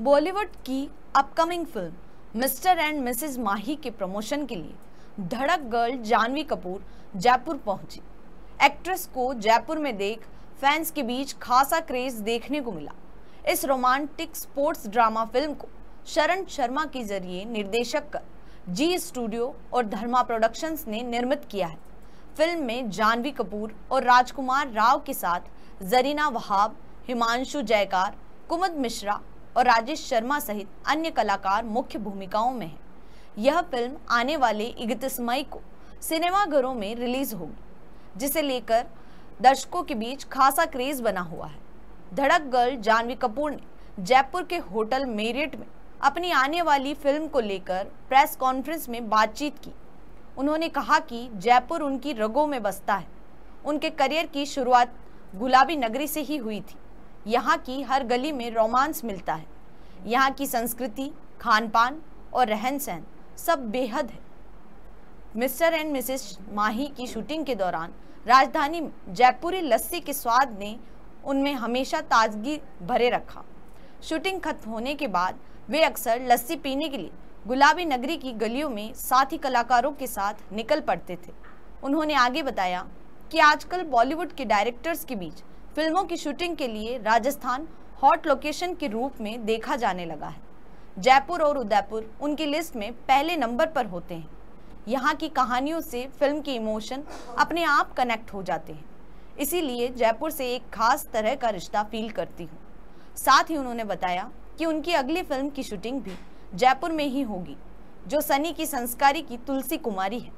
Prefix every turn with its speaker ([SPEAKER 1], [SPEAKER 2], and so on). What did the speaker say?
[SPEAKER 1] बॉलीवुड की upcoming film, mister and missus Mahi के promotion के लिए धड़क गर्ल जानवी कपूर जयपुर पहुँची। एक्ट्रेस को जयपुर में देख फैंस के बीच खासा क्रेज देखने को मिला। इस रोमांटिक स्पोर्ट्स ड्रामा फ़िल्म को शरण शर्मा के ज़रिए निर्देशक कर जी स्टूडियो और धर्मा प्रोडक्शंस ने निर्मित किया है। फ़िल्म में जानवी कपूर और राजकुमार राव के साथ जरीना वहाब, हिमांशु जयकार, कुमुद मिश्रा और राजेश शर्मा सहित अन्य कलाकार मुख्य भूमिकाओं में हैं। यह फ़िल्म आने वाले इकतीस मई को सिनेमाघरों में रिलीज़ होगी, जिसे लेकर दर्शकों के बीच खासा क्रेज बना हुआ है। धड़क गर्ल जानवी कपूर ने जयपुर के होटल मेरियट में अपनी आने वाली फ़िल्म को लेकर प्रेस कॉन्फ्रेंस में बातचीत की। उन्होंने कहा कि जयपुर उनकी रगों में बसता है। उनके करियर की शुरुआत गुलाबी नगरी से ही हुई थी। यहाँ की हर गली में रोमांस मिलता है। यहाँ की संस्कृति खान पान और रहन सहन सब बेहद है। मिस्टर एंड मिसेस माही की शूटिंग के दौरान राजधानी जयपुरी लस्सी के स्वाद ने उनमें हमेशा ताजगी भरे रखा। शूटिंग खत्म होने के बाद वे अक्सर लस्सी पीने के लिए गुलाबी नगरी की गलियों में साथी कलाकारों के साथ निकल पड़ते थे। उन्होंने आगे बताया कि आजकल बॉलीवुड के डायरेक्टर्स के बीच फ़िल्मों की शूटिंग के लिए राजस्थान हॉट लोकेशन के रूप में देखा जाने लगा है। जयपुर और उदयपुर उनकी लिस्ट में पहले नंबर पर होते हैं। यहाँ की कहानियों से फ़िल्म के इमोशन अपने आप कनेक्ट हो जाते हैं। इसीलिए जयपुर से एक खास तरह का रिश्ता फील करती हूँ। साथ ही उन्होंने बताया कि उनकी अगली फ़िल्म की शूटिंग भी जयपुर में ही होगी, जो सनी की संस्कारी की तुलसी कुमारी है।